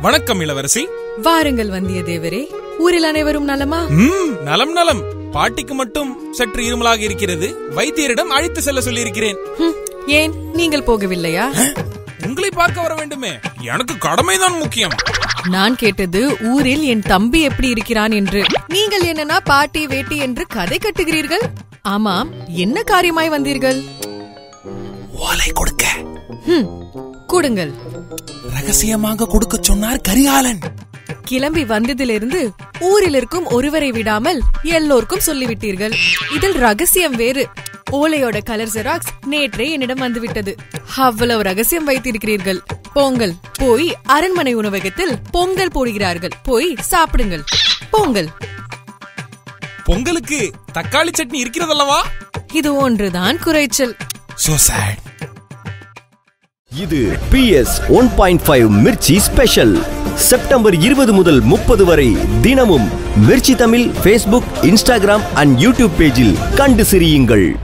வணக்கம் இளவரசி. வாருங்கள் வந்தியத்தேவரே ஊரில் அனைவரும் நலமா? நலம் நலம். பாட்டிக்கு மட்டும் சற்று இருமலாக இருக்கிறது. வைத்தியரிடம் அழைத்து செல்ல சொல்லியிருக்கிறேன். ஏன்? நீங்கள் போகவில்லையா? உங்களை பார்க்க வர வேண்டுமே. எனக்கு கடமைதான் முக்கியம். நான் கேட்டது ஊரில் என் தம்பி எப்படி இருக்கிறான் என்று. நீங்கள் என்னன்னா பாட்டி வேட்டி என்று கதை கட்டுகிறீர்கள்? ஆமாம் என்ன காரியமாய் வந்தீர்கள்? ஓலை கொடுக்க. கொடுங்கள். ரகசியமாக கொடுக்க சொன்னார் கரிகாலன். கிளம்பி வந்ததிலிருந்து ஊரில் இருக்கும் ஒருவரை விடாமல் எல்லோருக்கும் சொல்லிவிட்டீர்கள். இதில் ரகசியம் வேறு. ஓலையோட கலர் ஜெராக்ஸ் நேற்றே என்னிடம் வந்துவிட்டது. அவ்வளவு ரகசியம் வைத்திருக்கிறீர்கள். பொங்கல் போய் அரண்மனை உணவகத்தில் பொங்கல் போடுகிறார்கள். போய் சாப்பிடுங்கள். பொங்கல் பொங்கலுக்கு தக்காளி சட்னி இருக்கிறதல்லவா? இது ஒன்றுதான் குறைச்சல். So sad. இது PS one point five Mirchi special. September இருபது முதல் முப்பது வரை தினமும் Mirchi Tamil Facebook Instagram and YouTube பேஜில் கண்டு சிரியுங்கள்.